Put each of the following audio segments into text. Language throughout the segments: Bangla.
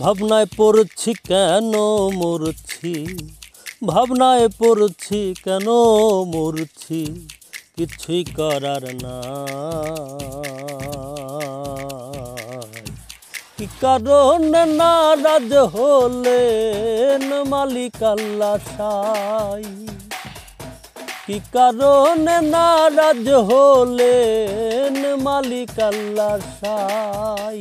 ভাবনায় পড়ছি কেন মরছি? ভাবনায় পড়ছি কেন মরছি? কিছুই করার না কি কারণে নারাজ হলেন মালিক আল্লাহ সাই? কি কারণে নারাজ হলেন মালিক আল্লাহ সাই?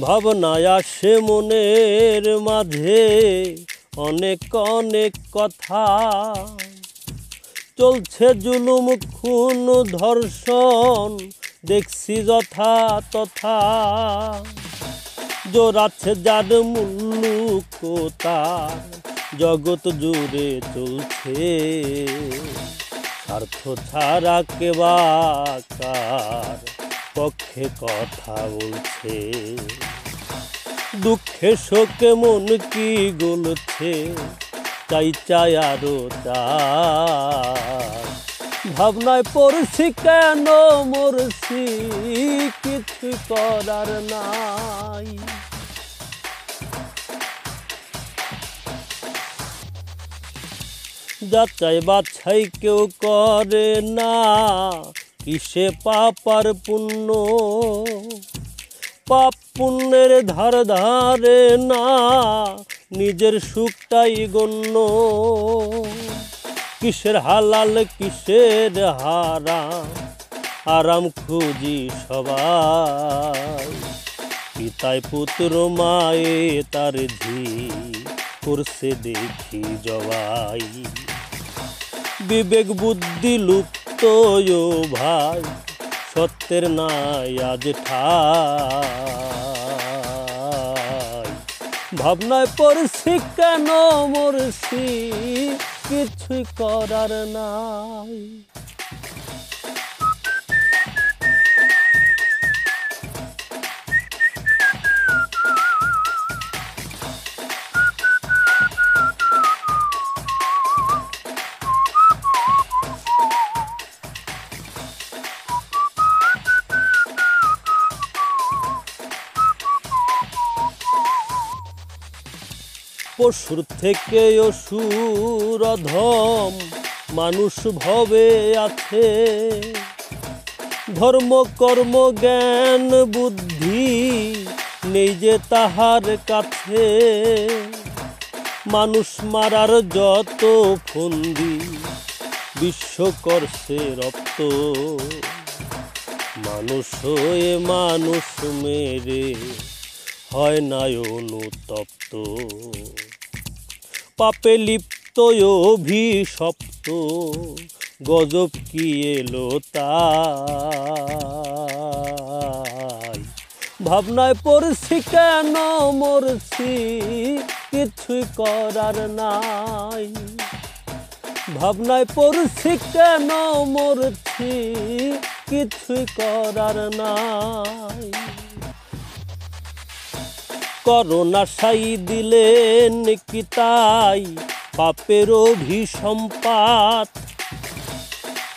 ভাবনায় আসে মনের মাঝে অনেক অনেক কথা। চলছে জুলুম, খুন, ধর্ষণ, দেখছি যথা তথা। জোরাচ্ছে যার মুল্লুকতার জগৎ জুড়ে চলছে। স্বার্থ ছাড়া কেবা পক্ষে কথা বলছে। দুঃখে শোকে মন কি গলছে চাই চাই আরও চাই ভাবনায় পড়ছি কেন মরছি, কিছু করার নাই। যাচাই বাছাই কেউ করে না কিসে পাপার পুণ্য? পাপ পুণ্যের ধার ধারে না, নিজের সুখটাই গণ্য। কিসের হালাল, কিসের হারা আরাম খুঁজি সবাই। পিতায় পুত্র, মায়ে তার ঝি করছে দেখি জবাই। বিবেক, বুদ্ধি লুপ্ত ও ভাই সত্যের নাই আজ ঠাই। ভাবনায় পড়ছি কেন মরছি কিছুই করার নাই। পশুর থেকে অসুর অধম, মানুষ ভবে আছে। ধর্ম, কর্ম, জ্ঞান, বুদ্ধি নেই যে তাহার কাছে। মানুষ মারার যত ফন্দি বিশ্ব করছে রক্ত। মানুষ হয়ে মানুষ মেরে হয় না অনুতপ্ত পাপে লিপ্ত অভিশপ্ত, গজব কি এলো তাই? ভাবনায় পড়ছি কেন মরছি, কিছুই করার নাই। ভাবনায় পড়ছি কেন মরছি, কিছুই করার নাই। করোনা সাই দিলেন কি তাই? পাপের অভিসম্পাত।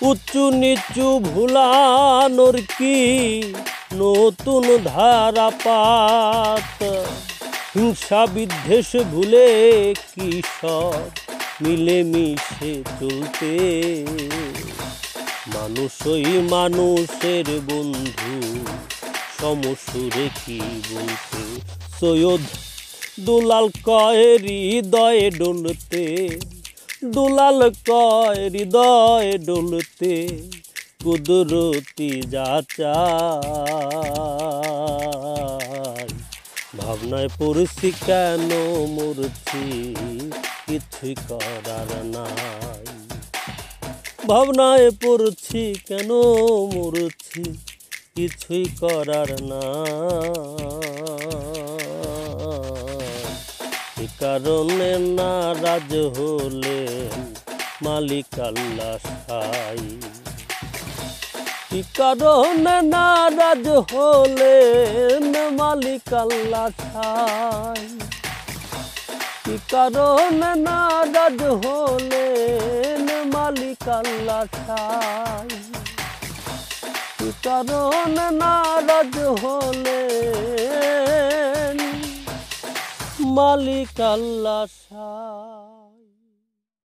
উঁচু নিচু ভুলানোর কি নতুন ধারাপাত? হিংসা বিদ্বেষ ভুলে কিশোর মিলেমিশে চলতে? মানুষই মানুষের বন্ধু। সমসুরে কি বলতে সৈয়দ দুলাল কয় হৃদয়ে ডলতে, দুলাল কয় হৃদয়ে ডলতে, কুদরতি যা চাই। ভাবনায় পড়ছি কেন মরছি কিছুই করার নাই। ভাবনায় পড়ছি কেন মরছি কিছুই করার না। এ কারণে নারাজ হলে মালিক আল্লাহ সাই কি কারণে নারাজ হলেন মালিক আল্লাহ ছাই কি কারণে নারাজ হলে মালিক আল্লাহ কি কারণে নারাজ হলেন। মালিক আল্লাহ